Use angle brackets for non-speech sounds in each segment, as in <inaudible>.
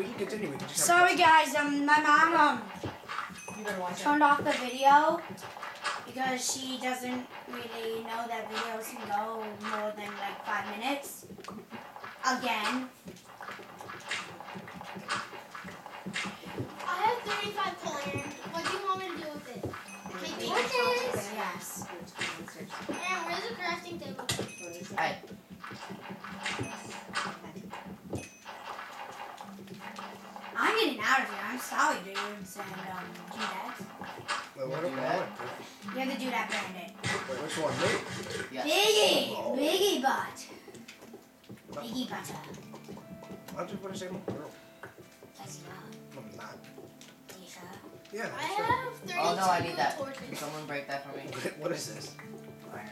we can continue. We can just Sorry guys, um, my mom um You better watch it. turned off the video because she doesn't really know that videos can go more than like five minutes. Again. I have 35 coin. What do you want me to do with it? Okay, torches. Yes. And where's the crafting table? Hey, I'm getting out of here. I'm dudes and um, Judettes. Wait, what, Do what, that. what? You're the dude that Brandon. Wait, which one? Me? yes. Biggie! Oh. Biggie butt. Biggie butter. Why don't you put a second girl? That's love. No, I'm not. Lisa. Yeah. I sure. have 32 Oh no, I need that. Can someone break that for me? what is this? Iron.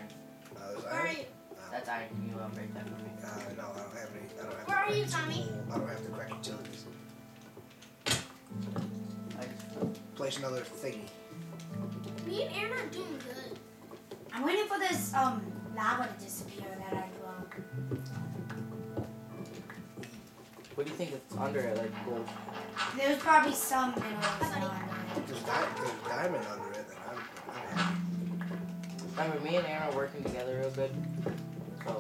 Uh, is Where are iron? you? That's iron. Can you um, break that for me? Uh, no, I don't have any. I don't have Where the are you, correct Tommy? tool. I don't have the correct utilities. I just, Place another thingy. Me and Aaron are doing good. I'm waiting for this um lava to disappear that I blew. what do you think is under it? Like gold? There's probably some minerals on it. There's, di- there's diamond under it that I'm, I'm happy. Remember, me and Aaron are working together real good. So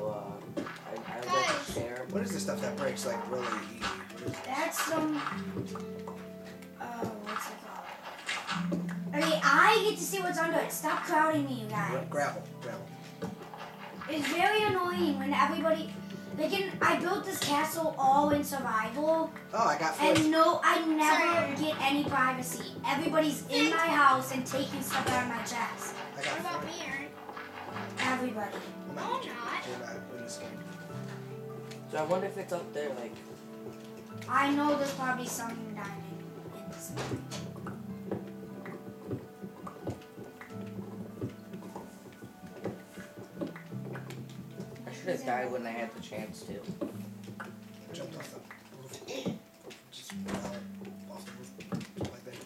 uh, I, I Guys. will share. What is the stuff that breaks like really easy? What is it? That's some. I get to see what's under it. Stop crowding me, you guys. Gravel. Gravel. It's very annoying when everybody. Like in, I built this castle all in survival, Oh, I got flint. and no, I never Sorry. get any privacy. Everybody's in my house and taking stuff out of my chest. I got What about flint. me, Aaron? Everybody. I'm No, not, I'm not. You're not in this game. So I wonder if it's up there. Like, I know there's probably some diamond in this. I should have died when I had the chance to. Jumped off the roof. Just fell off the roof. Like that.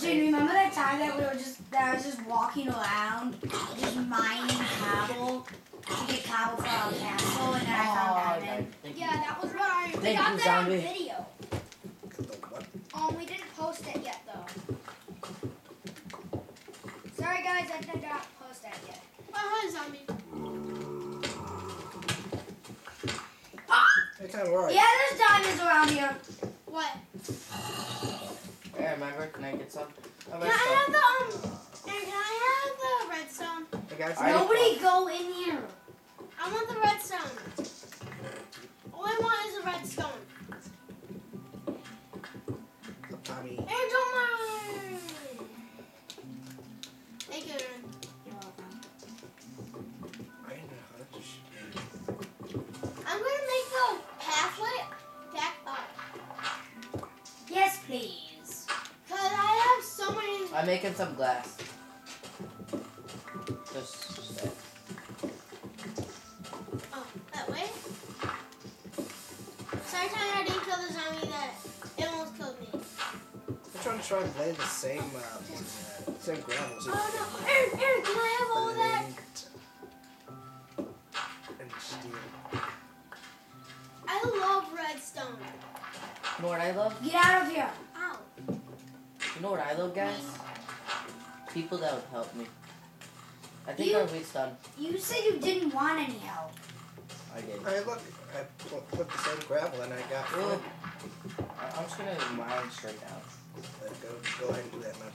Jane, remember that time that we were just that I was just walking around, just mining cobble to get cobble for our castle, and then I found Oh, diamond. Yeah, that was what I. We Thank got you, that on zombie. video. The what? Um, we didn't post it yet though. Sorry guys, I did not post that yet. Oh, hi, zombie. Hey, Tom, where are you? Yeah, there's diamonds around here. What? Hey, remember? Can I get some? How Can much I stuff? have the um? Aaron, can I have the redstone? Hey, guys. I- Nobody go in here. I want the redstone. All I want is a redstone. Tommy. Aaron, don't mind. Thank you, Aaron. I ain't gonna hunt. I'm gonna make the pathway back up. Yes, please. Cause I have so many. I'm making some glass. Just say. Oh, that way? Sorry, Tony, I didn't kill the zombie that almost killed me. I'm trying to try and play the same, uh, same gravel. Oh no, Aaron, Aaron, can I have all of that? And steel. I love redstone. You know what I love? Get out of here. Ow. You know what I love, guys? People that would help me. I think You- our week's done. You said you didn't want any help. I did. Hey, look. I put, put the same gravel and I got Well. I- I'm just gonna mine straight down. Uh, Go, go ahead and do that, man.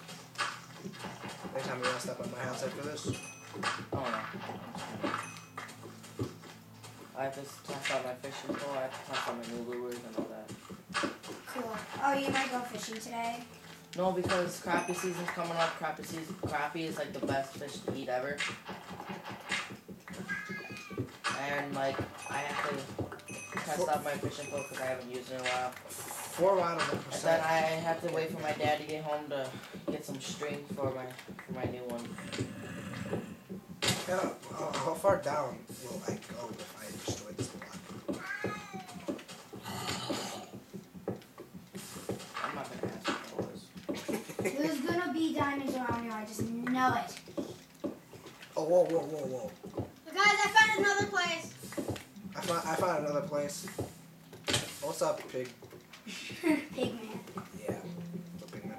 Next time you want to stop at my house after this, Oh no. I have to test out my fishing pole. I have to test out my new lures and all that. Cool. Oh, you might go fishing today. No, because crappie season's coming up. Crappie season, crappie is like the best fish to eat ever. And like, I have to test out my fishing pole because I haven't used it in a while. Four out of a And then percent. I have to wait for my dad to get home to get some string for my for my new one. Yeah, how, how far down will I go if I destroy this block? I'm not gonna ask what it was. There's gonna be diamonds around here. I just know it. Oh, whoa, whoa, whoa, whoa. Guys, I found another place. I found, I found another place. What's up, pig? <laughs> Pigman. Yeah. What's up, pig man?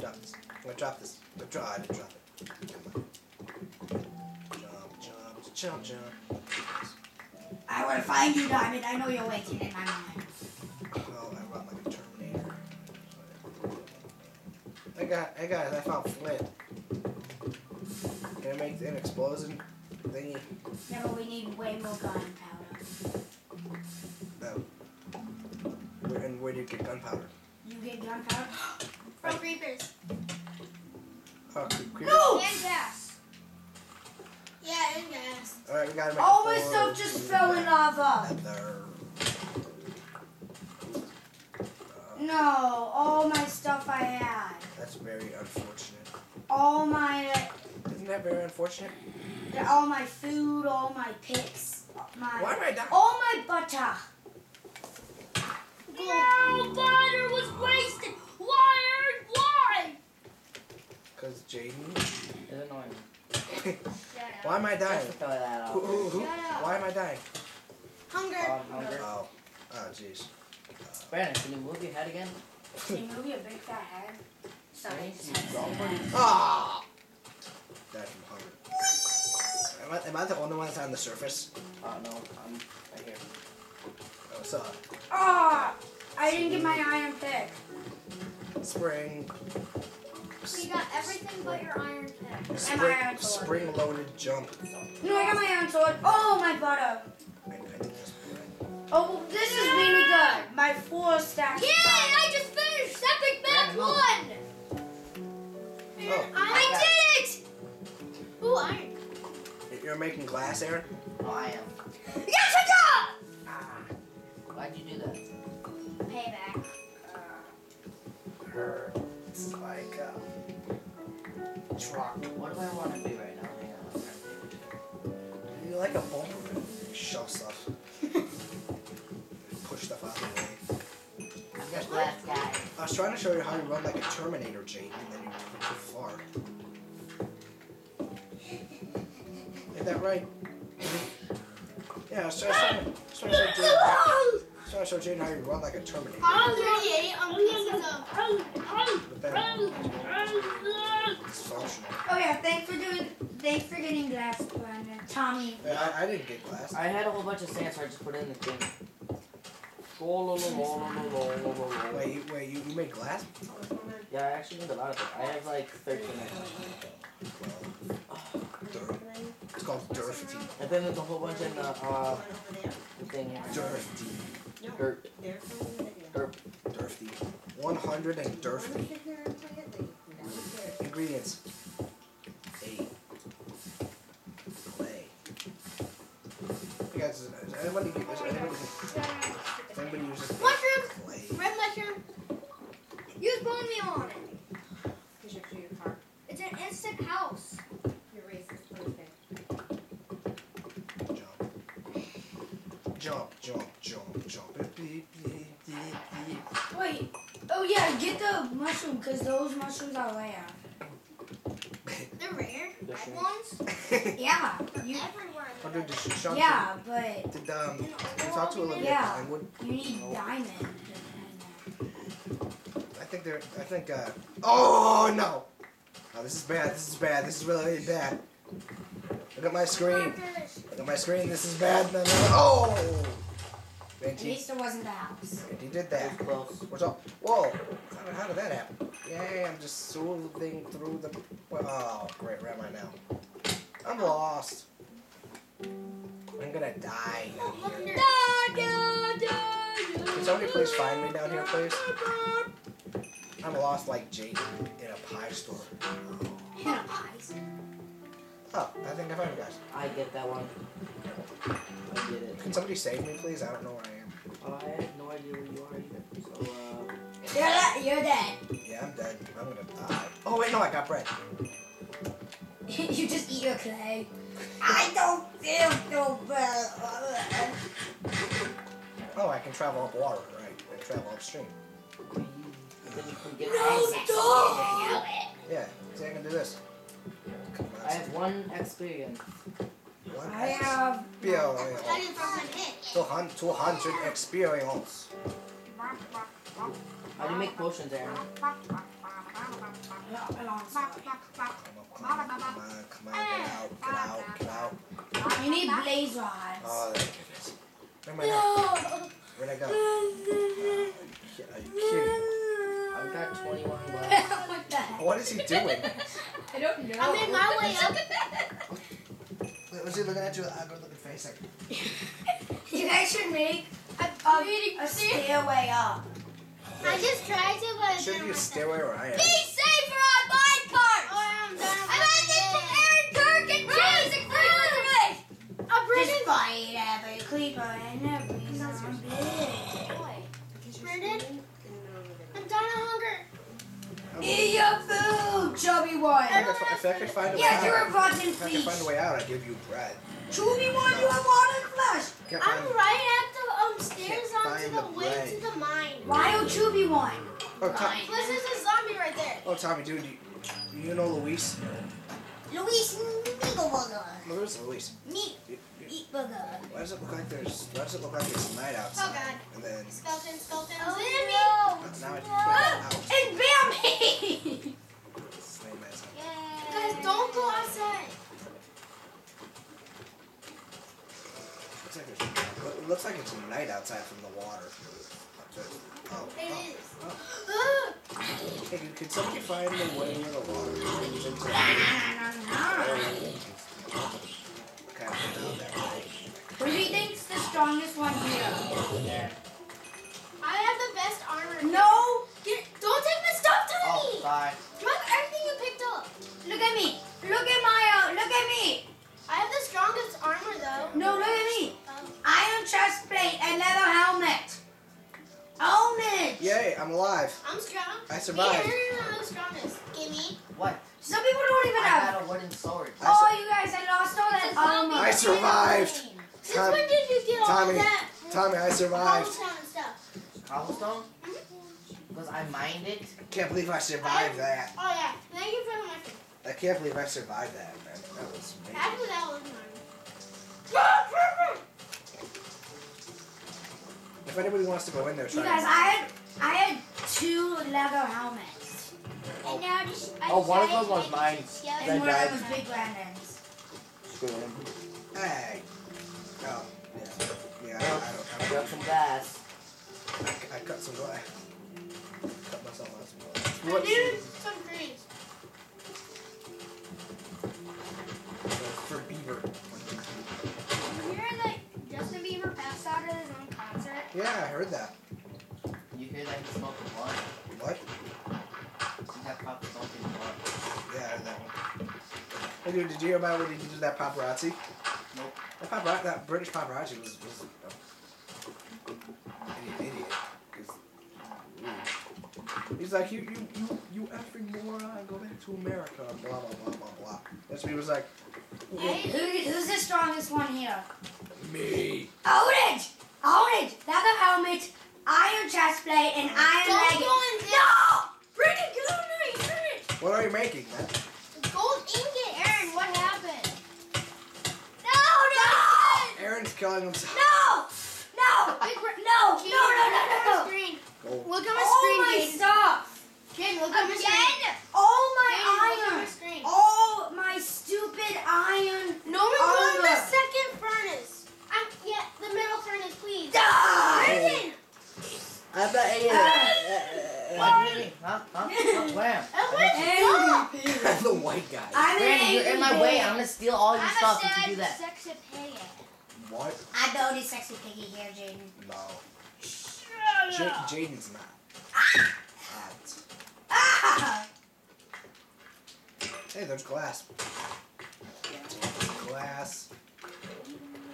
Drop this. I'm gonna drop this. I'm gonna drop, I didn't drop it. Come on. Jump, jump, jump, jump. I to find you, Diamond. I know you're waiting in my mind. Oh, I run like a Terminator. Hey guys, hey guys, I found flint. Can I make an explosion thingy? But we need way more gunpowder. No. Where, do you get gunpowder? You get <gasps> gunpowder? From creepers. Oh, creep, creep. No! And gas. Yeah, and gas. Alright, we gotta make All my stuff just fell in lava. Nether. Uh, No, all my stuff I had. that's very unfortunate. All my, Isn't that very unfortunate? all my food, all my picks, my, Why am I dying? all my butter. No, butter was wasted. Why? Why? Because Jaden. It's annoying. <laughs> Why am I dying? Just throw that Who, out. who, who? Shut. Why am I dying? Hunger. Um, hunger. Oh. Oh, jeez. Brandon, can you move your head again? Can you move your big fat head? Sorry, Thank just you. had to say that. Ah! Died from hunger. Am I, am I the only one that's on the surface? Oh no, I'm right here. Oh, what's up? Ah, I didn't get my iron pick. Spring. We got everything but your iron pick. Spring, iron sword. spring loaded jump. No, I got my iron sword. Oh, my butter. I, I think that's. Oh, this is really good. My four stacks. Yay! I just finished Septic Math Brandon, 1! Oh, I did it! Ooh, iron. you're making glass, Aaron? Oh, I am. Yes, I Ah. Why'd you do that? got! Payback. It's like, um, a truck. What do I want to be right now? Hang on, I'm trying to think. You like a bumblebee. You shove stuff. Push stuff out of the way. I'm just last guy. I was trying to show you how you run like a Terminator, Jake, and then you went too far. Ain't that right? Yeah, I was trying, I was trying to show <laughs> Jane. I was trying to show Jane how you run like a Terminator. I'm 38 on pieces of. But then it's functional. Oh yeah, thanks for doing. Thanks for getting glass, Brandon. Tommy. Yeah, I, I didn't get glass. I had a whole bunch of sand, so I just put it in the thing. Wait, you, wait, you, you made glass? Yeah, I actually made a lot of it. I have like 13 of them. Well. It's called dirty. And then there's a whole bunch in the, uh, the thing here. Dirt. Dirt. Dirty. 100 and dirty. Ingredients. Clay. You guys, anybody, anybody, anybody Mushroom! clay? Red mushroom. Use bone meal on it. It's an instant house. Jump, jump, Wait. Oh yeah, get the mushroom because those mushrooms are rare. They're rare. <laughs> The Red ones. Yeah. They're You. everywhere. Oh, dude, did you Yeah, but to, did, um, did you talk to Olivia Yeah. Pinewood? you need diamond. I think they're, I think, uh, oh no! Oh, this is bad, this is bad, this is really, really bad. Look at my screen. Look at my screen, this is bad. No, no, no. Oh! At least it wasn't the house. Benji did It that. was close. What's up? Whoa! How, how did that happen? Yay, I'm just smoothing through the. Oh, great, where am I now? I'm lost. I'm gonna die down <laughs> here. here. Can somebody please find me down here, please? I'm lost like Jake in a pie store. In a pies. Oh, I think I found you guys. I get that one. I get it. Can somebody save me, please? I don't know where I am. Oh, I have no idea where you are either. So, uh, You're, de- you're dead. Yeah, I'm dead. I'm gonna die. Oh wait, no, I got bread. <laughs> you just eat your clay. I don't feel so well. Oh, I can travel up water, right? I can travel upstream. then you can get No, access. stop! One experience. One I have. experience. That is from 200 200 experience. How do you make potions, Aaron? Come on, come on, come on, get out, get out, get out. You need blaze rods. Oh, there it is. Where am I now? Where'd I go? Oh, Are you kidding? I've got 21 left. what the heck? What is he doing? <laughs> I don't know. I'm in my way up. Wait, Was he looking at you with an ugly looking face? Like, <laughs> You guys should make a, a, a stairway up. I just tried to, but it should didn't be a stairway where I am. safer on mine cart! Oh, I'm done. I got this from Aaron Kirk and Jason Freeman. A Just Brendan. fight every creeper and every zombie. Brendan. I'm dying of hunger. Eat your food, chubby one. If I could if I could find a way Yes, you're a out, rotten if I could find a way out, I'd give you bread. Chubby one, you have water flesh. Can't I'm find. right at the um stairs onto the the way to the mine. Why oh chubby one? Oh, Tom, Plus, there's a zombie right there. oh, Tommy, dude, you, you know Luis? Luis Meatburger. No, there's Luis. Meat You- you- Meatburger. Why does it look like there's? Why does it look like it's night outside? Oh, God. And then Skeleton, skeleton. Oh, now I can't get out. <gasps> And Bambi! Slay. <laughs> Guys, don't go outside. Looks like there's, it looks like it's night outside from the water. Oh, It oh, is. oh. <gasps> Hey, could- could somebody find the way where the water ah, Who do you think's the strongest one here? There. I have the best armor. No! Get, don't take my stuff, Oh, Tony. sorry. Drop everything you picked up. Look at me! Look at my, uh, look at me! I have the strongest armor though. No, look at me! Um, Iron chest plate and leather helmet! Own it! Yay, I'm alive. I'm strong. I survived. Me and I'm the strongest. Give me. What? Some people don't even I have. got a wooden sword. I Oh, su- you guys, I lost all that Since armor. I survived. Since Tom- when did you get all Tommy, that? Tommy, I survived. Cobblestone and stuff. Cobblestone? Mm-hmm. Because I mined it. Can't believe I survived that. Oh yeah. Thank you very much. I can't believe I survived that, man. That was amazing. After that was mine. If anybody wants to go in there, You try. guys, I had, I had two leather helmets. Oh. And now just. I Oh, one of decided those was mine. make And That one of them was Big Brandon's. Hey. Oh, yeah. Yeah, I, I don't. I, Got some gas. I, I cut some glass. Cut myself out some glass. I What? needed some greens. For beaver. You hear that Justin Bieber passed out at his own concert? Yeah, I heard that. You hear that he smoked a blunt? What? He got caught smoking a blunt. Yeah, I heard that one. Hey, dude, did you hear about what he did to that paparazzi? Nope. That paparazzi, that British paparazzi was was an idiot. 'cause- ooh. He's like, you you you you effing moron, go back to America, blah blah blah blah blah. That's what he was like. Who, who's the strongest one here? Me. Own it! Own it! Leather helmet, iron chest plate, and iron Don't leg. go in there. No! Bring it, get on me! Bring it! What are you making, man? Gold ingot. Aaron, what happened? No, no! Aaron's killing himself. No! No! No! No, no, no, no, no! Screen. Look at my Oh screen, my Jaden. stuff! Jaden, look at my screen. Again? All Jaden, look my at my iron! screen. All my stupid iron! No one go in the second furnace. I'm, yeah, the middle furnace, please. Die! Brandon! I'm not eating it. What are you eating? Huh? Huh? Huh? Where? Where'd you <laughs> go? I'm the white guy. I'm an Brandon, you're in my angry way. I'm gonna steal all your I'm stuff if you do that. sexy pig. What? I know this sexy piggy here, Jaden. No. Shut J- up. Jaden's not. Hot. Ah! Hey, there's glass. Glass.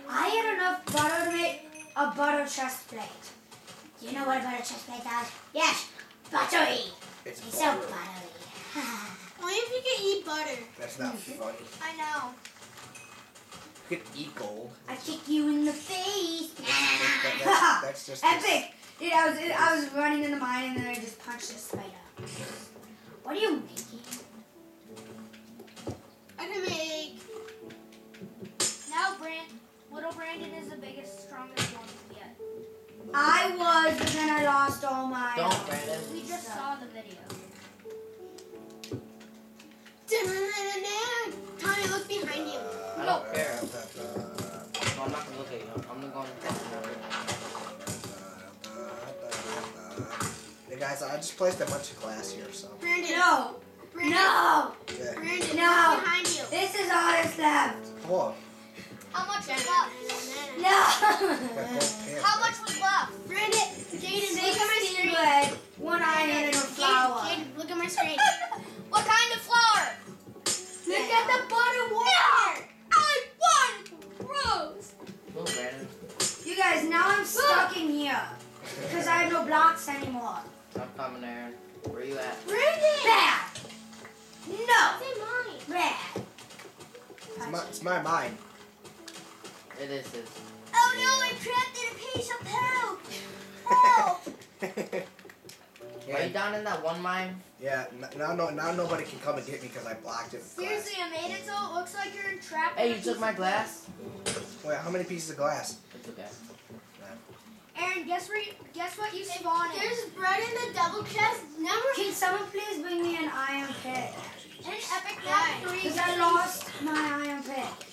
I had enough butter to make a butter chest plate. Do you know what a butter chest plate does? Yes, buttery. It's It's so butter. buttery. Only <laughs> if you can eat butter. That's not funny. I know. You can eat gold. I kick you in the face. That- that's, <laughs> that's just. Epic. Dude, I was I was running in the mine and then I just punched a spider. What are you place that much class here, so. That one mine? yeah. Now, no, now nobody can come and get me because I blocked it. with glass. Seriously, I made it so it looks like you're in trap. Hey, you took my glass? Wait, how many pieces of glass? It's okay. Aaron, guess where? You, guess what you spawned in? There's bread in the double chest. Never. Can someone please bring me an iron pick? In epic map three. Because I lost my iron pick.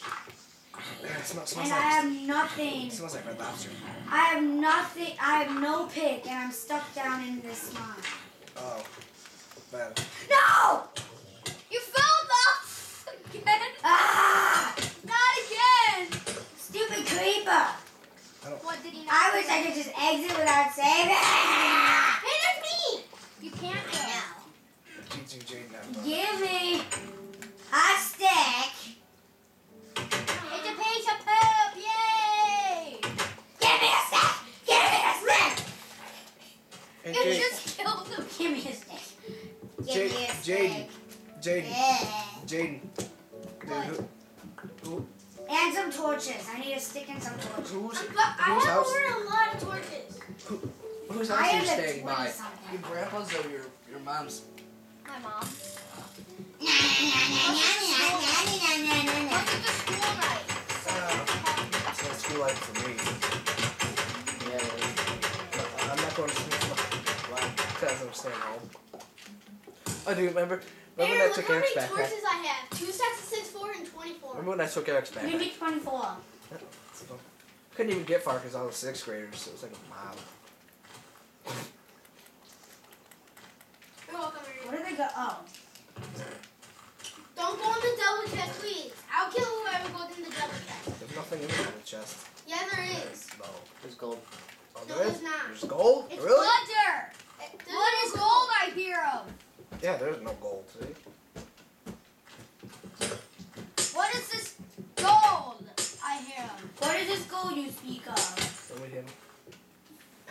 It smells, smells And I have nothing. it smells like red lobster. I have nothing. I have no pick, and I'm stuck down in this mine. Oh, bad. No! You fell off again. Ah! Not again. Stupid creeper! What did he not? I wish I could just exit without saving. Hey, that's me. You can't. though. GG now. Give me a stick. It's a piece of poop. Yay! Give me a stick. Give me a stick. Hey, You Jade, just killed him. Give me a stick. Jade, Jade, Jade, who. And some torches. I need to stick in some torches. Who's, whose I have house? a lot of torches. Who, Who's house are you staying by? Something. Your grandpa's or your your mom's? My mom. Because I'm staying home. I do remember. Remember when I Aaron, took look how Eric's many backpack? torches I have. Two sets of six, four, and twenty-four. Remember when I took Eric's Give backpack? me 24. Couldn't even get far because I was sixth graders. So it was like a mile. You're welcome, Aaron. Where did they go? Oh. Don't go in the double chest, please. I'll kill whoever goes in the double chest. There's nothing in the chest. Yeah, there is. No. There's gold. Oh, No, there is? there's not. There's gold? It's really? butter. What is gold I hear of? Yeah, there's no gold. See? What is this gold I hear of? What is this gold you speak of? Let me him.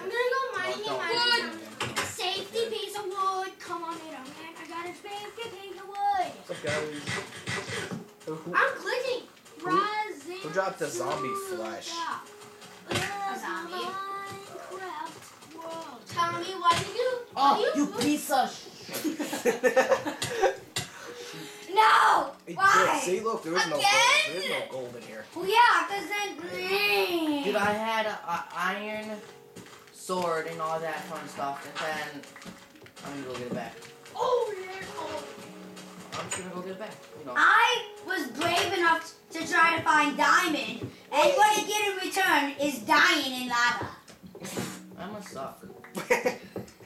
I'm gonna go mining Oh, and mining. some Safety piece of wood. Come on, little man. I got a safety piece of wood. What's up, guys? <laughs> Who, who, I'm clicking. Rising. who dropped the zombie to flesh? the A zombie? Minecraft world. Tommy, why did you? Oh, why you piece of sh- No! Hey, Why? See, look, there is no gold. There is no gold in here. Well, yeah, because then. Dude, I had a, a iron sword and all that fun stuff, and then I'm gonna go get it back. Oh, yeah. Oh. I'm just gonna go get it back. You know. I was brave enough to try to find diamond, and what I get in return is dying in lava. <laughs> I'm suck. <laughs>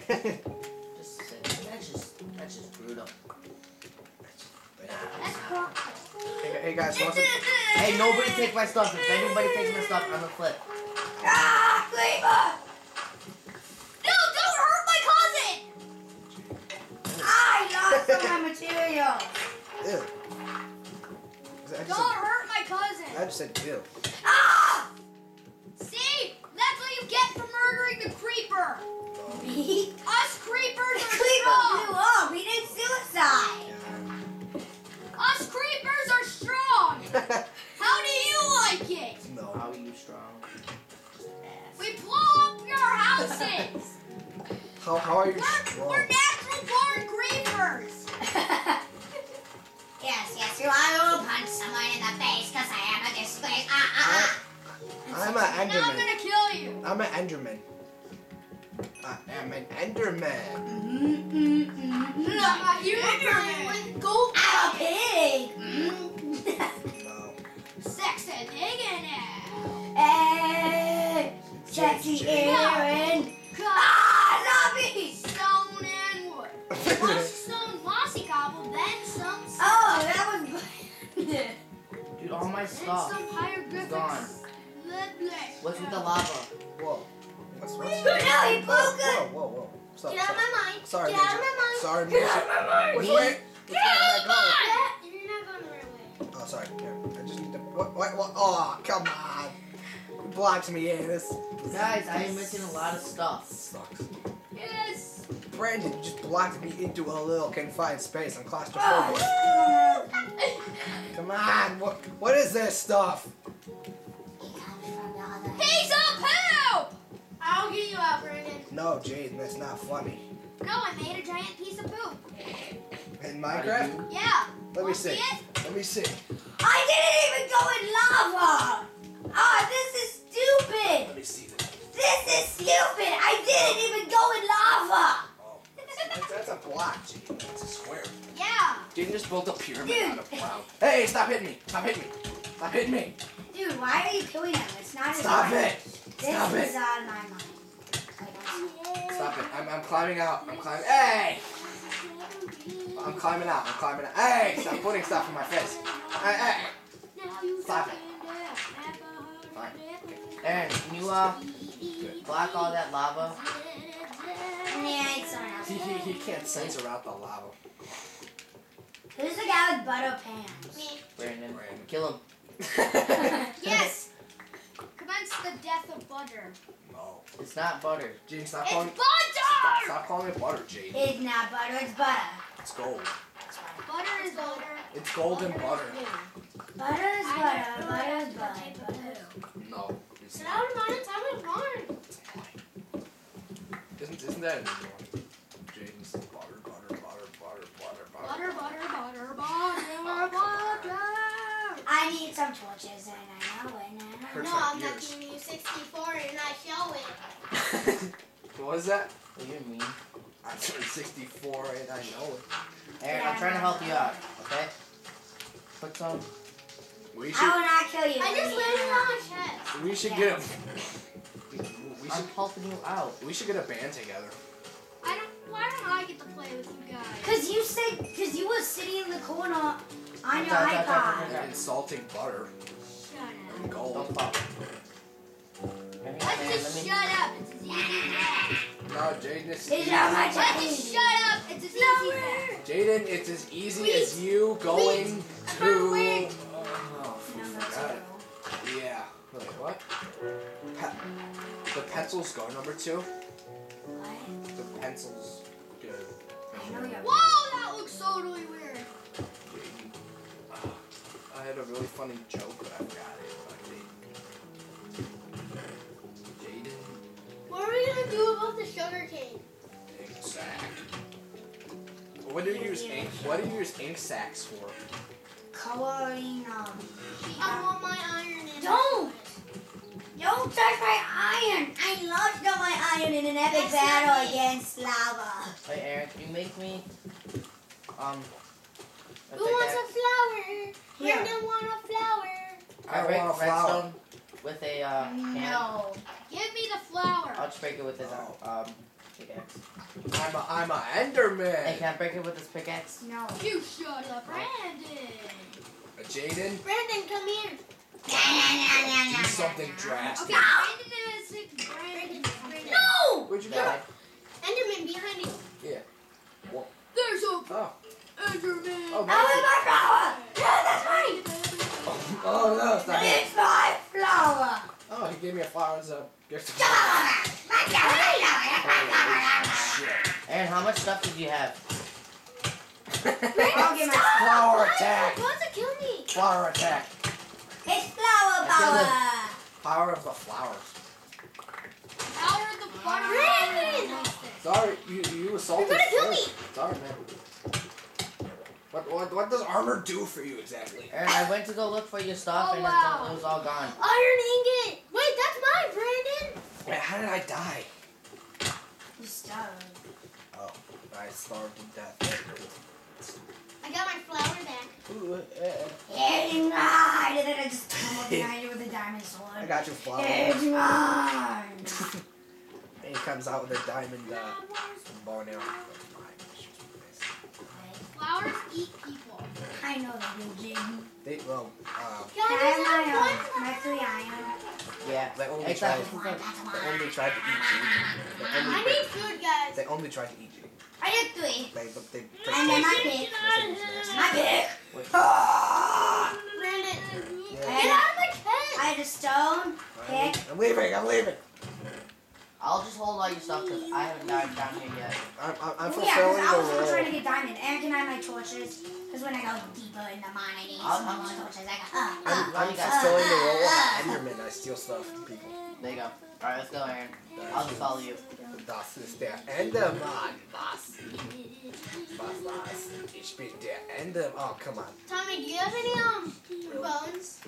Just say that's just that's just brutal. That's crap. Hey, hey, guys, what's? Hey, nobody take my stuff. If anybody takes my stuff, I'm gonna flip. Ah, creeper! No, don't hurt my cousin. I lost all my materials. Ew. Don't said, hurt my cousin. I just said ew. Ah! See, that's what you get for murdering the creeper. Me? Us creepers are creeper strong. blew up. He did suicide. Us creepers are strong. <laughs> How do you like it? no. How are you strong? Just. We blow up your houses. <laughs> How, how are you We're, strong? we're natural born creepers. <laughs> yes, yes, you are. I will punch someone in the face because I am a disgrace. Ah, ah, I'm an Now I'm Enderman. gonna kill you. I'm an Enderman. I am an Enderman. Mm, mm, mm, mm. You're playing with gold. I'm a pig. No. <laughs> Sex and pig in it. Hey, sexy Jane. Aaron. Cut Ah, zombie. stone and wood. <laughs> First stone mossy cobble, then some Oh, that was good. <laughs> Dude, all my then stuff. some hieroglyphics. gone. Blah, blah. What's with the lava? Whoa. What's what's No, he broke Whoa, it. whoa, whoa. Stop, Get out of my mind. Sorry, Get out of my mind. Sorry, Get out of my mind. Which way? Which way am I going? Yeah, You're not going the right way. Oh, sorry. Here, I just need to. What? What? what? Oh, come on. You blocked me in. This Guys, I am missing a lot of stuff. sucks. Yes. Brandon you just blocked me into a little confined space. I'm claustrophobic. Oh. Come on. What? What is this stuff? Piece of poop! I'll get you out, Brandon. No, Jaden, that's not funny. No, I made a giant piece of poop. In Minecraft? Yeah. Let me Want see. it? Let me see. I didn't even go in lava. Ah, this is stupid. Let me see this. This is stupid. I didn't even go in lava. Oh, that's, that's a block, Jaden. That's a square. Yeah. Jaden just built a pyramid Dude. out of cloud. Hey, stop hitting me! Stop hitting me! Stop hitting me! Dude, why are you killing him? It's not his Stop mind. It! This Stop is it! on my mind. Stop it! I'm, I'm climbing out. I'm climbing. Hey! I'm climbing out. I'm climbing out. Hey! Stop putting stuff in my face. Hey! Hey! Stop it. Fine. Aaron, can you uh block all that lava? yeah, it's someone. He, he, he can't censor out the lava. Who's the guy with butter pants? Me. Brandon, Brandon. kill him. <laughs> Yes. Commence the death of butter. no. It's not butter. Jaden, stop It's calling. butter. Stop, stop calling it butter, Jaden. It's not butter, it's butter. It's gold. Butter is butter. It's golden butter. Butter is I butter, know butter is the butter. type of butter. No. It's Sit not. out of mine. It's out of mine. Isn't, isn't that a new one? Jaden's butter, butter, butter, butter, butter, Butter, butter, butter, butter, butter. I need some torches and I know it now. Hurts No, my I'm not ears. giving you 64 and I show it. what was that? What do you mean? I turned 64 and I know it. Aaron, I'm trying to help you out, okay? Put some. We I should, will not kill you. I just Leave me landed on my chest. we should Yeah. get a. <laughs> We I'm should, helping you out. we should get a band together. I don't. Why don't I get to play with you guys? Cause you said, cause you were sitting in the corner on your Watch out, watch out, watch iPod. out. And insulting butter Shut up. and gold. Don't fall. Maybe, Let's Aaron, just let me- shut up. It's easy as that. No, Jaden, it's It's not my Let's just shut up. It's as easy as. Jaden, it's as easy Wheat. as you going to. Wheat. Oh, Number forgot it. Yeah. Wait, what? Pe- the pencils go number two. What? The pencils go. I. Whoa, that looks totally weird. Jaden. Ah, I had a really funny joke, but I forgot it. What are we gonna do about the sugar cane? Ink sac. What do you use ink? What do you use ink sacs for? Coloring, um. I want my iron in. Don't! Don't touch my iron! I lost all my iron in an epic That's battle me. against lava. Hey, Eric, can you make me um? Who wants pickaxe? a flower? Here. Brandon want a flower. I Break want a flower. redstone with a uh. No. Give me the flower. I'll just break it with this um pickaxe. I'm a I'm a Hey, Enderman. can I break it with this pickaxe? No. You shut up, Brandon. A Jaden, Brandon, come here. do something drastic. Okay, Brandon is sick. Brandon. Brandon. No! Where'd you go? Enderman behind you. Yeah. There's a Oh. Enderman. Oh, I want my flower! Yeah, that's right! <laughs> Oh no, stop it. It's my flower! Oh, he gave me a flower as a gift. Shit. Aaron, how much stuff did you have? I'll give my Flower attack. He to kill me. Flower attack. It's flower power! Power of the flowers. Power of the butter. Brandon. Sorry, you you assaulted. You're gonna kill first. Sorry, man. What, what what does armor do for you exactly? Aaron, I went to go look for your stuff Oh, and wow. it's all, it was all gone. Iron ingot. Wait, that's mine, Brandon! Wait, how did I die? You starved. Oh, I starved to death. I got my flower back. Ooh, eh, It's mine! And then I just come up <laughs> behind you with a diamond sword. I got your flower. It's mine! <laughs> And he comes out with a diamond uh, bow and arrow. Flowers eat people. I know that you Jaden. They, well, uh, Can Can I I have have my, one? my three iron? Yeah. they only It's tried. like- They only tried to eat you. They I only, need food, guys. they only tried to eat you. I did three. They, but they. And then my pick. My pick. Wait. Ah! Brandon, Yeah. get out of the cave. I had a stone, pick. I'm leaving. I'm leaving. I'll just hold all your stuff because I haven't died down here yet. I'm, I'm, I'm Well, yeah, because fulfilling I was the trying to get diamond. And can I have my torches? Because when I go deeper in the mine, I need I'll- some I'll- more torches. I got, uh, I'm, uh, I'm you got- fulfilling the role of Enderman. I steal stuff from people. There you go. Alright, let's go, Aaron. I'll just follow you. Das ist der Enderman. Was? Was, was? Ich bin der Ender. Oh, come on. Tommy, do you have any um bones?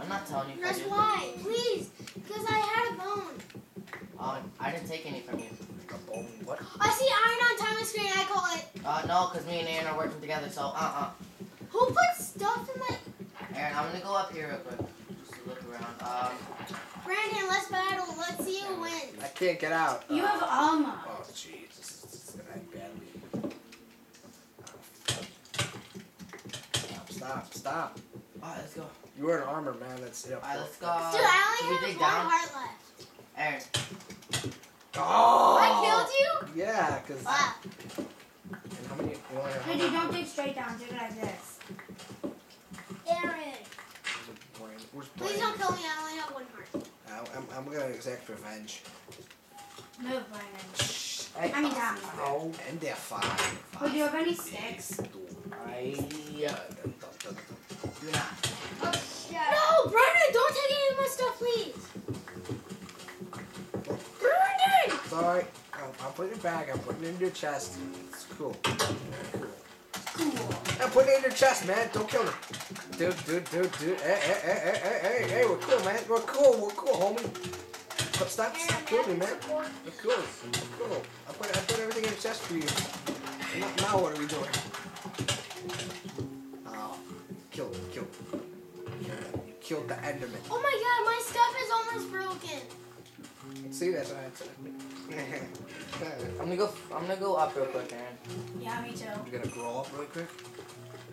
I'm not telling you That's why, please, because I had a bone. Um, I didn't take any from you. What? I see iron on Tommy's screen. I call it. Uh, no, because me and Aaron are working together, so uh-uh. Who put stuff in my? Aaron, I'm gonna go up here real quick. Just to look around. Um, Brandon, let's battle. Let's see who wins. I can't get out. You Uh, have armor. Oh, jeez. This is, gonna end badly. Stop, stop, stop. alright, let's go. You were an armor man. That's it. Alright, let's go. Dude, I only we have one down? heart left. Aaron, Oh! I killed you. Yeah, because. Wow. How many? You only have how Hey, dude, don't dig straight down. Dig like this. Aaron, Where's Brandon? Please don't kill me. I only have one heart. I- I'm, I'm gonna exact revenge. Move, Brandon. I mean, Tommy. Oh, and they're five. Would you have any sticks? I do not. Oh shit. No, Brandon, don't take any of my stuff, please. Brandon. Sorry. I'm, I'm putting it back. I'm putting it in your chest. It's cool. Cool. Cool. I'm putting it in your chest, man. Don't kill me. Dude, dude, dude, dude. Hey, hey, hey, hey, hey, hey, hey. We're cool, man. We're cool. We're cool, homie. But stop, stop killing me, man. We're cool. We're cool. I put, I put everything in your chest for you. Now, now what are we doing? Oh, kill him, kill him. Kill him. You killed the Enderman. Oh my god, my stuff is almost broken. See, that's what I said. <laughs> I'm gonna go. I'm gonna go up real quick, Aaron. Yeah, me too. You're gonna grow up really quick?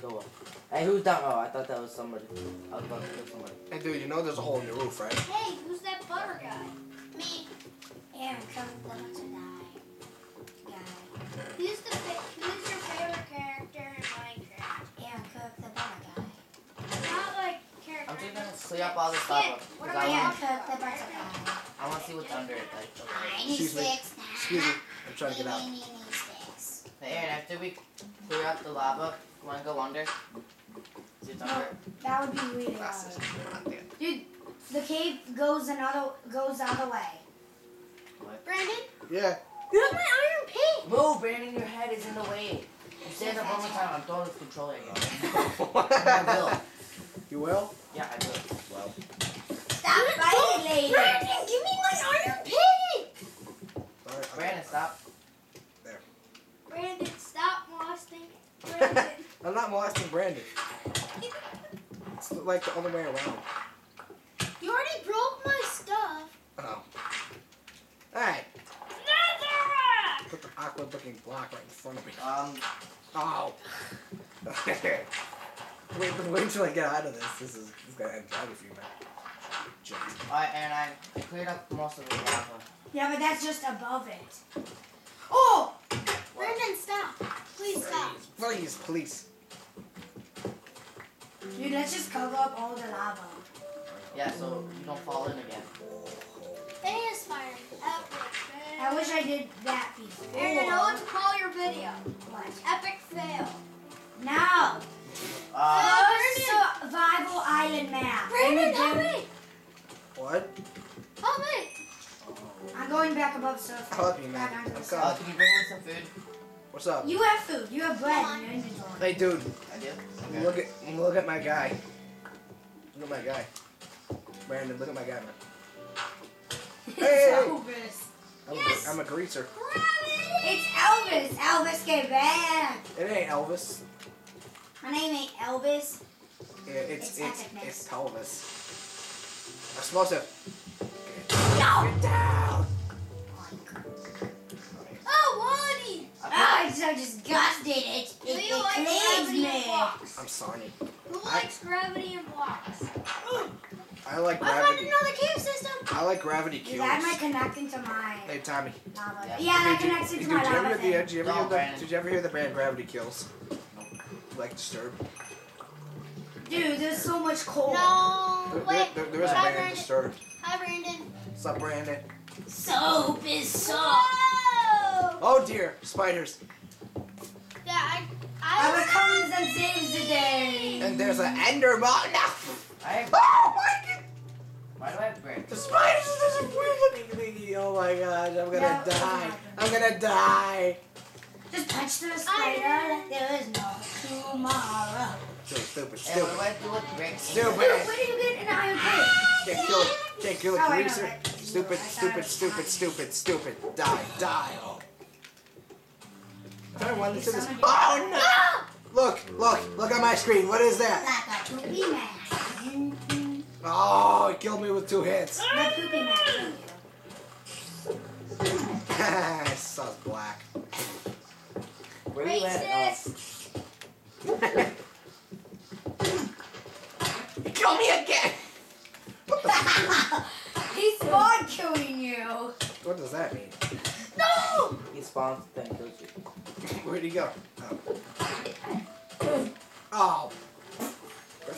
Go up. Hey, who's down? Oh, I thought that was somebody. I was about to kill somebody. Hey, dude, you know there's a hole in your roof, right? Hey, who's that butter guy? Me. Aaron, come let us die. Guy. Who's the who's your favorite character in Minecraft? Aaron, cook the butter guy. Not like character. I'm just gonna clear up all this lava. What Cause am I Aaron, cook the butter guy. I want to see what's under it. Like. I need Excuse me. sticks now. Excuse me. I'm trying to get out. Hey, Aaron, after we clear out the lava, you wanna go under? See what's under? it? That would be really Glasses. hard. Come on, Dan. Dude, the cave goes another goes the other way. Brandon, Yeah. you have my iron pick. Move, Brandon. Your head is in the way. You stand up one more time. I'm throwing this controller again. <laughs> I will. you will? Yeah, I will. Well. Stop fighting, lady. Brandon, give me my iron pick. Sorry. okay. Brandon, stop. There. Brandon, stop molesting. <laughs> Brandon. I'm not molesting Brandon. It's like the other way around. you already broke my stuff. Oh. Alright. Netherrack. Put the awkward looking block right in front of me. Um, Oh. <laughs> wait, wait until I get out of this. This is, this is gonna end badly for you, man. Jerk. alright, and I cleared up most of the lava. Yeah, but that's just above it. Oh! Brandon, stop. Please stop. Please, please. Dude, let's just cover up all the lava. Yeah, so you don't fall in again. They aspire. Epic. I wish I did that before. Aaron, I know what to call your video. What? Epic fail. Now, Uh, survival island map. Brandon, And help then- me. What? Help me. I'm going back above surface. I'll help you, man. Back onto the coming. uh, can you bring me some food? What's up? You have food. You have bread in your inventory. Hey, dude. I do. Look at look at my guy. Look at my guy. Brandon, look at my guy, man. <laughs> Hey! Elvis. I'm, Yes. I'm a greaser. It's Elvis. Elvis, get back. It ain't Elvis. My name ain't Elvis. Yeah, it's It's it's it's Pelvis. Explosive. No. Get down. Oh, Woody! Oh, I'm so disgusted. It, Do it, you it like cleans gravity and me. blocks? I'm Sonic. Who likes gravity and blocks? I like gravity. I found gravity. another cave system. I like gravity Is cubes. that my connecting to my Hey Tommy. lava? Yeah. Yeah, that Did you- connects did into you my ever lava hear the- thing. Did you ever No, hear the Brandon. Did you ever hear the band Gravity Kills? Like Disturbed. Dude, there's so much coal. No, There, wait. there, there is a Hi, band Brandon. Disturbed. Hi, Brandon. What's up, Brandon? Soap is soap. Whoa! Oh dear, spiders. Yeah, I, I I was comes and saves the day. And there's an Ender Ball. No. I have, Oh my god. why do I have brick? The spiders are just weird looking thingy. Oh my gosh, I'm gonna No, it's die. I'm gonna die. Just touch the spider. There is no tomorrow. So stupid, Hey, what do stupid. I do with brick? Stupid. Where do you get an iron plate? Can't kill it. Can't kill it, Oh, I know, greaser. right. Stupid, I thought it stupid, stupid, stupid, stupid. Die, die. Oh. If I run into this. Oh did- no! Look, look, look on my screen. What is that? Like a poopy man. Oh, it killed me with two hits. The poopy man killed you. Sauce black. Where you at? Uh. Oh, racist. He killed me again. What the? f- <laughs> He's spawn killing you. what does that mean? No! he spawns then kills you. Where'd he go? Oh. Oh. Do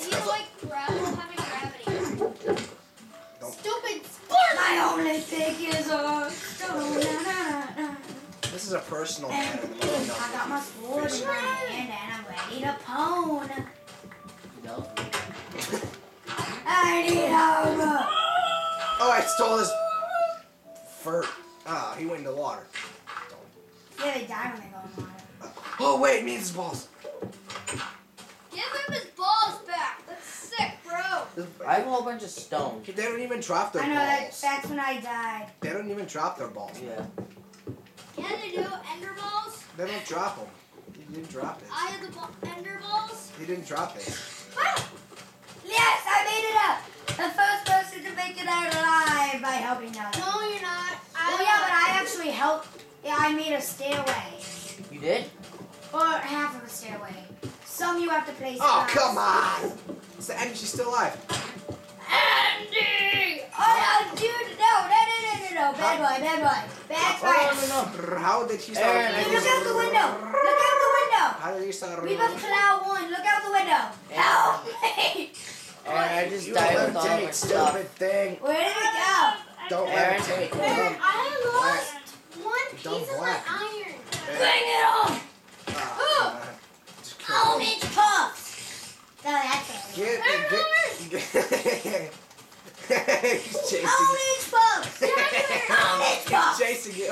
you that's- like gravel having gravity? Don't- Stupid sport! My only pick is uh, a stone. This is a personal And matter. that I got my sword in my hand and I'm ready to pwn. He does. I need armor. Oh, I stole his fur. Ah, he went in the water. Yeah, they die when they go in water. Oh wait, me and his balls. Give him his balls back. That's sick, bro. I have a whole bunch of stone. They don't even drop their balls. I know that. That's when I died. They don't even drop their balls. Yeah. Can they do ender balls? They don't drop them. He didn't drop it. I have the ball- ender balls. He didn't drop it. Ah! Yes, I made it up. The first person to make it out alive by helping out. No, you're not. I Oh yeah, but I actually helped. Yeah, I made a stairway, You did? or half of a stairway. Some you have to place. Oh first. come on! It's the end. She's still alive. Andy! Oh no, dude, no, no, no, no, no, no, bad boy, bad boy, bad Oh, boy. no, no, no. How did she start? Hey, look out the window! Look out the window! How did he start? We must cloud one. Look out the window. Help me! And I just You died with all my stuff. stupid thing. Where did it go? Don't Aaron. levitate. Hold Aaron. I lost one piece Dumb of my iron. Bring it on! Come on. Just kill Oh, him. it's puffs. <laughs> No, that's it. Get, get, get. He's chasing you. Orange puffs. Orange He's chasing you.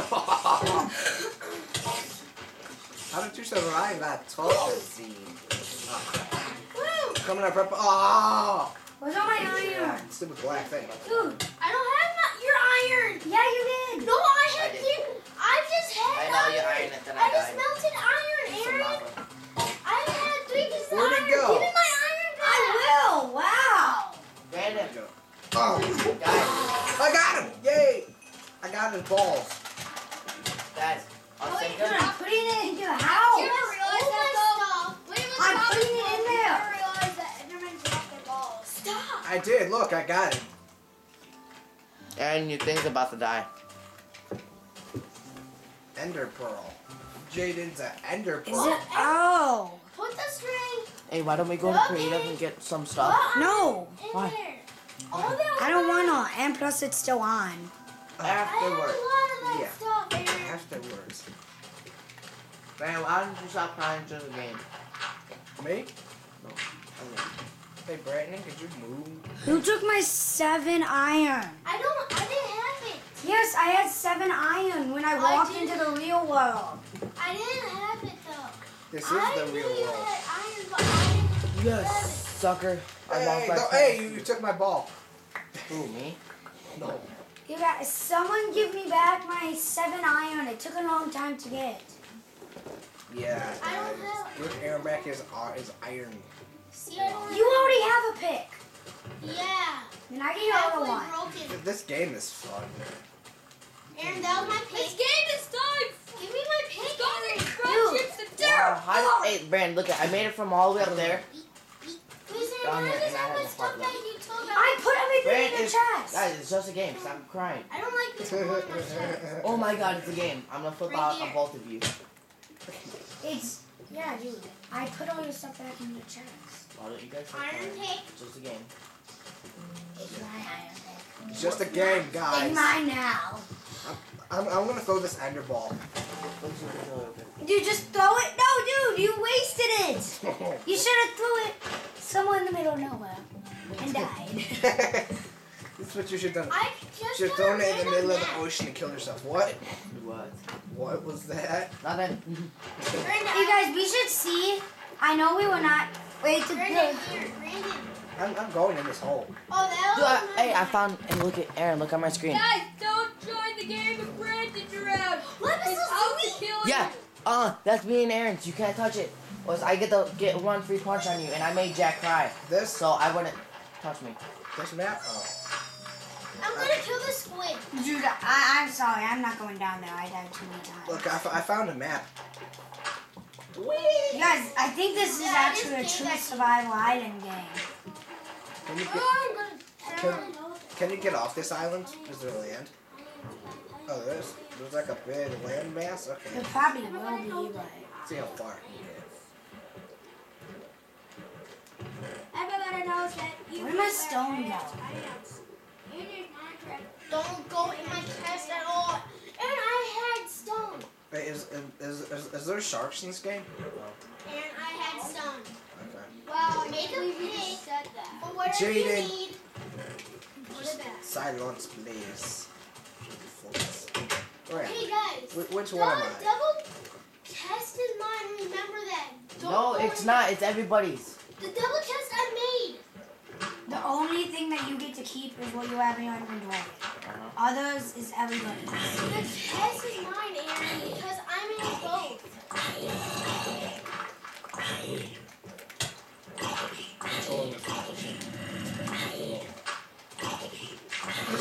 How did you survive that tulip scene? Woo! Coming up, rep- oh, ah! Where's all my iron? stupid black thing. Dude. I don't have my, your iron. Yeah, you did. No, I I had did. three. I just had I know you iron. iron it, then I I just died. melted iron, Oh, guys, I got him! Yay! I got his balls. guys, I'll Oh, send wait, them. Dude, I'm putting it in your Do you house. ever realize oh that though? Wait, wait, I'm putting it in You there. ever realize that Endermen drop their balls? Stop. I did. Look, I got it. And your thing's about to die. Ender pearl. Jaden's an ender pearl. Is pearl. it? Oh. Put the string Hey, why don't we go to creative and get some stuff? No. in Why? there. All that I don't want to. And plus, it's still on. I have a lot of that Yeah. stuff, Aaron. Afterwards. Man, why don't you stop crying to the game? Me? Okay. Hey, Brandon, could you move? Who took my seven iron? I don't. I didn't have it. Yes, I had seven iron when I I walked didn't- into the real world. I didn't have it though. This is I the knew real you world. had iron, but I didn't Yes, have sucker. I Hey, lost my no, hey, you, you took my ball. Who, me? No. You got someone give me back my seven iron. It took a long time to get. Yeah. I don't guys. have- Give Aaron back his, uh, his iron. See, I don't You already have a pick. Yeah. And I get another one. Broken. This game is fun. Aaron, that was my pick. This game is done. Give me my pick. Dude. Wow, how did, hey, Brandon, look at I made it from all the way up there. Who's Down here, and I all have a stuff heart that you told me? I put everything Brandon, in the chest. guys, it's just a game. Stop crying. I don't like this <laughs> one my chest. Oh my god, it's a game. I'm gonna flip Right out here. on both of you. It's yeah, dude. I put all your stuff back in the chest. Why don't you guys Iron pick. It's just a game. It's my iron pick. Just a game, It's guys. mine now. I'm, I'm gonna throw this ender ball. Let's see if we can- Dude, just throw it. No, dude, you wasted it. <laughs> You should have threw it somewhere in the middle of nowhere and died. <laughs> That's what you should have done. I just You should have thrown it in the random middle of the ocean and killed yourself. What? What? What was that? Nothing. Brandon, you guys, we should see. I know we were not. Wait, to Brandon, good. here, Brandon. I'm, I'm going in this hole. Oh, that Dude, I, my hey, I found. And look at Aaron. Look on my screen. Guys, don't join the game if Brandon's around. What is out to kill Yeah. Uh, that's me and Aaron's. You can't touch it. Was I get the get one free punch on you, and I made Jack cry, This so I wouldn't touch me. this map. Oh. I'm gonna kill the squid. Dude, I, I'm sorry. I'm not going down there. I died too many times. Look, I, I found a map. You guys, I think this is Yeah, actually a true survival island game. Can you get, Oh, I'm gonna Can- can you get off this island? Is there land? Oh, there's there's like a big land mass. Okay. It probably will be, but Let's see how far. I can get. Everybody knows that you where did my stone go? Don't go in my chest at all. And I had stone. Wait, is, is, is, is there sharks in this game? And I had stone. Okay. Well, make a pick for whatever Jaden. you need. Put it back. Silence, please. Focus. Alright. Hey guys. Wh- Which the one am I? double chest is mine. Remember that. Don't No, go it's in- not. It's everybody's. The double chest I made. the only thing that you get to keep is what you have in your inventory. Uh-huh. Others is everybody's. The chest is mine, Aaron, because I made both.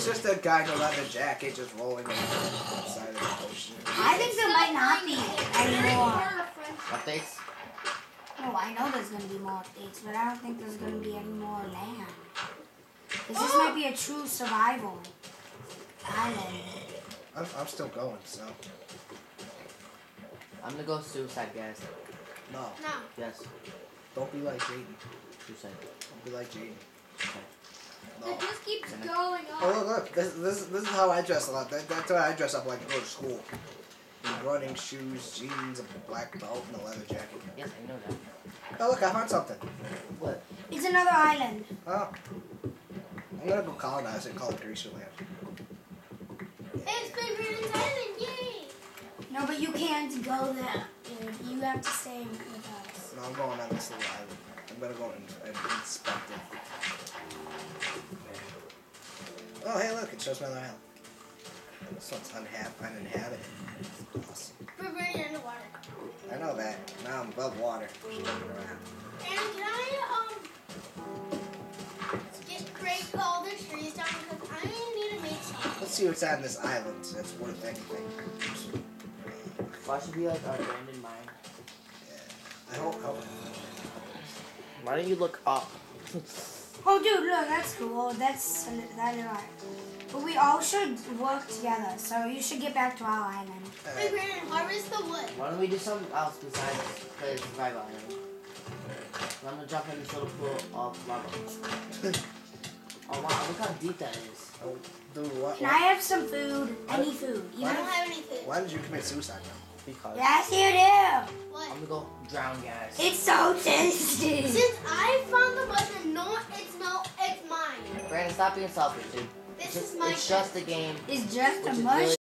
It's just a guy in a leather jacket just rolling inside of the ocean. I think there might not be anymore. Updates. Oh, I know there's gonna be more updates, but I don't think there's gonna be any more land. 'Cause this might be a true survival island. I'm, I'm still going, so. I'm gonna go suicide, guys. No, No. Yes, don't be like Jaden. suicide. Don't be like Jaden. No. It just keeps Can I- going Oh on. look, look! This, this, this is how I dress a lot. That, that's how I dress up like to go to school. In running shoes, jeans, a black belt, and a leather jacket. Yes, I know that. Oh look, I found something. What? It's another island. Oh, I'm gonna go colonize it and call it Greaserland. It's Big Brandon's Island, yay! No, but you can't go there. Dude. You have to stay with us. No, I'm going on this little island. I'm gonna go and, and inspect it. Oh hey, look! It shows me another island. This one's unha- uninhabited. Awesome. Big Brandon underwater. I know that. Now I'm above water. Just looking around. And can I, um, get break all the trees down because I need to make some. Let's see what's on this island that's worth anything. Why should be like our abandoned mine? Yeah. I hope. hope Why don't you look up? <laughs> Oh, dude, look, that's cool. That's that is right. But we all should work together. So you should get back to our island. Big Brandon, harvest the wood. Why don't we do something else besides play survival island? I'm gonna jump in this little pool of lava. <laughs> Oh wow, look how deep that is. oh, dude, what, Can I have some food? Any food? I don't have anything. why did you commit suicide now? Because Yes, you do. What? I'm gonna go drown, guys. It's so tasty. Since I found the mushroom, no, it's no, it's mine. Brandon, stop being selfish, dude. This It's, is my it's just a game. It's just a is mush. really